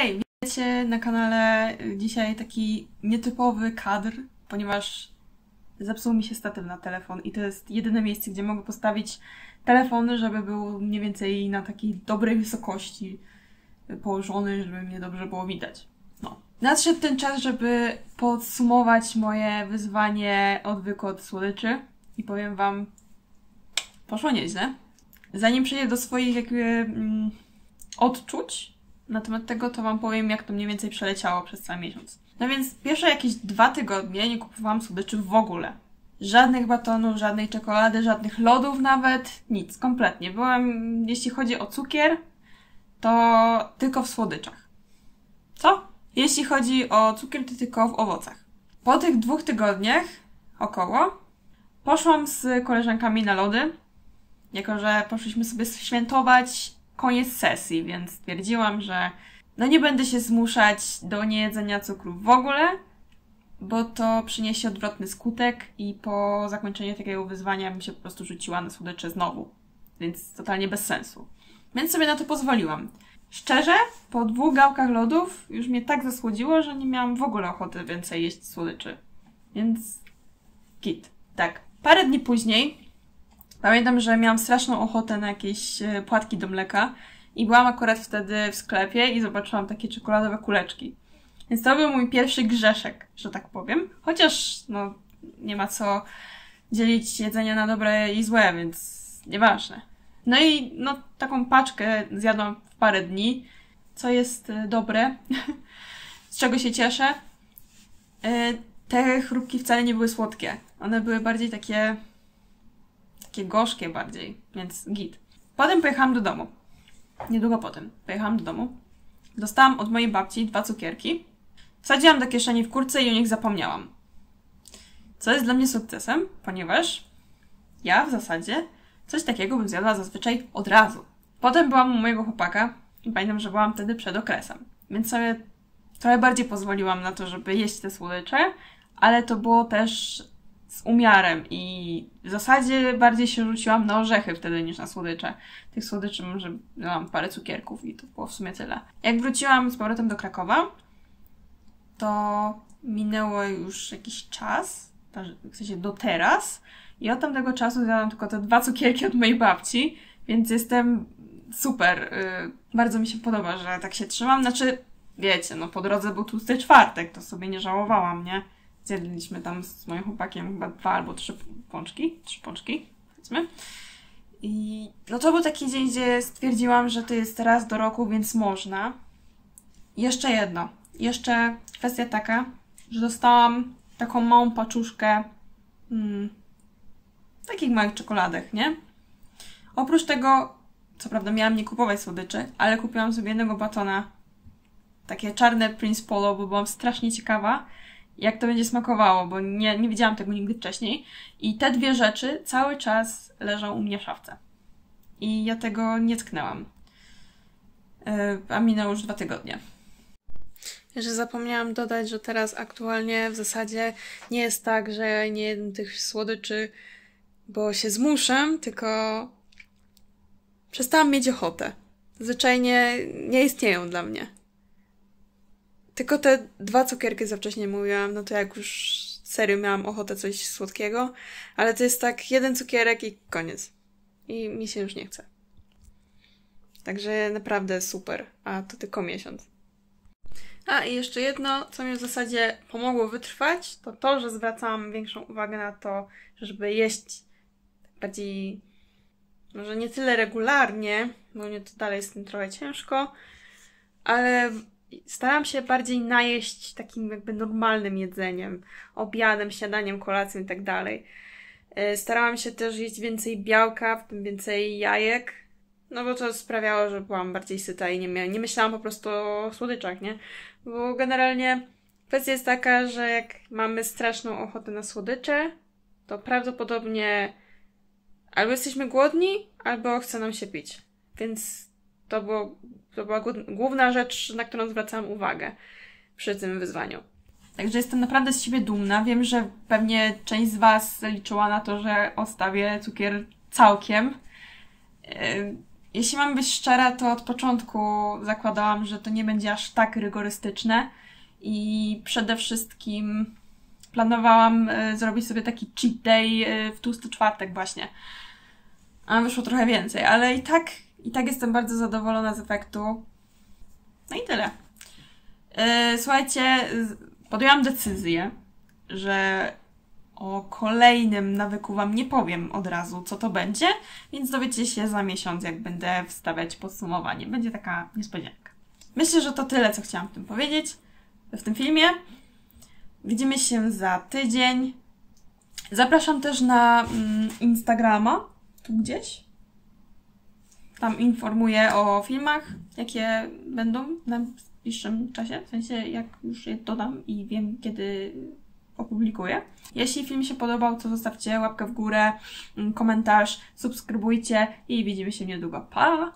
Hej, wiecie na kanale dzisiaj taki nietypowy kadr, ponieważ zepsuł mi się statyw na telefon i to jest jedyne miejsce, gdzie mogę postawić telefon, żeby był mniej więcej na takiej dobrej wysokości położony, żeby mnie dobrze było widać. No. Nadszedł ten czas, żeby podsumować moje wyzwanie odwyku od słodyczy i powiem Wam, poszło nieźle. Zanim przejdę do swoich jakby mm, odczuć na temat tego, to Wam powiem, jak to mniej więcej przeleciało przez cały miesiąc. No więc pierwsze jakieś dwa tygodnie nie kupowałam słodyczy w ogóle. Żadnych batonów, żadnej czekolady, żadnych lodów nawet, nic, kompletnie. Byłam, jeśli chodzi o cukier, to tylko w słodyczach. Co? Jeśli chodzi o cukier, to tylko w owocach. Po tych dwóch tygodniach, około, poszłam z koleżankami na lody, jako że poszliśmy sobie świętować koniec sesji, więc stwierdziłam, że no nie będę się zmuszać do niejedzenia cukru w ogóle, bo to przyniesie odwrotny skutek i po zakończeniu takiego wyzwania bym się po prostu rzuciła na słodycze znowu. Więc totalnie bez sensu. Więc sobie na to pozwoliłam. Szczerze, po dwóch gałkach lodów już mnie tak zasłodziło, że nie miałam w ogóle ochoty więcej jeść słodyczy. Więc kit. Tak. Parę dni później pamiętam, że miałam straszną ochotę na jakieś e, płatki do mleka i byłam akurat wtedy w sklepie i zobaczyłam takie czekoladowe kuleczki. Więc to był mój pierwszy grzeszek, że tak powiem. Chociaż, no, nie ma co dzielić jedzenia na dobre i złe, więc nieważne. No i, no, taką paczkę zjadłam w parę dni, co jest e, dobre, z czego się cieszę. E, te chrupki wcale nie były słodkie. One były bardziej takie, takie gorzkie bardziej, więc git. Potem pojechałam do domu. Niedługo potem pojechałam do domu. Dostałam od mojej babci dwa cukierki. Wsadziłam do kieszeni w kurce i o nich zapomniałam. Co jest dla mnie sukcesem, ponieważ ja w zasadzie coś takiego bym zjadła zazwyczaj od razu. Potem byłam u mojego chłopaka i pamiętam, że byłam wtedy przed okresem. Więc sobie trochę bardziej pozwoliłam na to, żeby jeść te słodycze, ale to było też z umiarem i w zasadzie bardziej się rzuciłam na orzechy wtedy niż na słodycze. Tych słodyczy może miałam parę cukierków i to było w sumie tyle. Jak wróciłam z powrotem do Krakowa, to minęło już jakiś czas, w sensie do teraz i od tamtego czasu zjadłam tylko te dwa cukierki od mojej babci, więc jestem super. Y, bardzo mi się podoba, że tak się trzymam. Znaczy, wiecie, no po drodze był tłusty czwartek, to sobie nie żałowałam, nie? Zjedliśmy tam z moim chłopakiem chyba dwa albo trzy pączki, trzy pączki, powiedzmy. I no to był taki dzień, gdzie stwierdziłam, że to jest raz do roku, więc można. Jeszcze jedno. Jeszcze kwestia taka, że dostałam taką małą paczuszkę hmm, takich małych czekoladek, nie? Oprócz tego, co prawda miałam nie kupować słodyczy, ale kupiłam sobie jednego batona, takie czarne Prince Polo, bo byłam strasznie ciekawa, jak to będzie smakowało, bo nie, nie widziałam tego nigdy wcześniej. I te dwie rzeczy cały czas leżą u mnie w szafce. I ja tego nie tknęłam. Yy, a minęło już dwa tygodnie. Że zapomniałam dodać, że teraz aktualnie w zasadzie nie jest tak, że nie jem tych słodyczy, bo się zmuszę, tylko przestałam mieć ochotę. Zwyczajnie nie istnieją dla mnie. Tylko te dwa cukierki za wcześnie mówiłam, no to jak już serio miałam ochotę coś słodkiego, ale to jest tak jeden cukierek i koniec. I mi się już nie chce. Także naprawdę super, a to tylko miesiąc. A i jeszcze jedno, co mi w zasadzie pomogło wytrwać, to to, że zwracałam większą uwagę na to, żeby jeść bardziej, może nie tyle regularnie, bo mnie to dalej jest tym trochę ciężko, ale staram się bardziej najeść takim jakby normalnym jedzeniem, obiadem, śniadaniem, kolacją i tak dalej. E, starałam się też jeść więcej białka, w tym więcej jajek, no bo to sprawiało, że byłam bardziej syta i nie, nie myślałam po prostu o słodyczach, nie? Bo generalnie kwestia jest taka, że jak mamy straszną ochotę na słodycze, to prawdopodobnie albo jesteśmy głodni, albo chce nam się pić. Więc to, było, to była główna rzecz, na którą zwracałam uwagę przy tym wyzwaniu. Także jestem naprawdę z siebie dumna. Wiem, że pewnie część z Was liczyła na to, że ostawię cukier całkiem. Yy, jeśli mam być szczera, to od początku zakładałam, że to nie będzie aż tak rygorystyczne i przede wszystkim planowałam y, zrobić sobie taki cheat day y, w tłusty czwartek właśnie. A wyszło trochę więcej, ale i tak, i tak jestem bardzo zadowolona z efektu. No i tyle. Y, słuchajcie, podjęłam decyzję, że o kolejnym nawyku Wam nie powiem od razu, co to będzie, więc dowiecie się za miesiąc, jak będę wstawiać podsumowanie. Będzie taka niespodzianka. Myślę, że to tyle, co chciałam w tym powiedzieć, w tym filmie. Widzimy się za tydzień. Zapraszam też na mm, Instagrama, tu gdzieś. Tam informuję o filmach, jakie będą w najbliższym czasie, w sensie jak już je dodam i wiem, kiedy opublikuję. Jeśli film się podobał, to zostawcie łapkę w górę, mm, komentarz, subskrybujcie i widzimy się niedługo. Pa!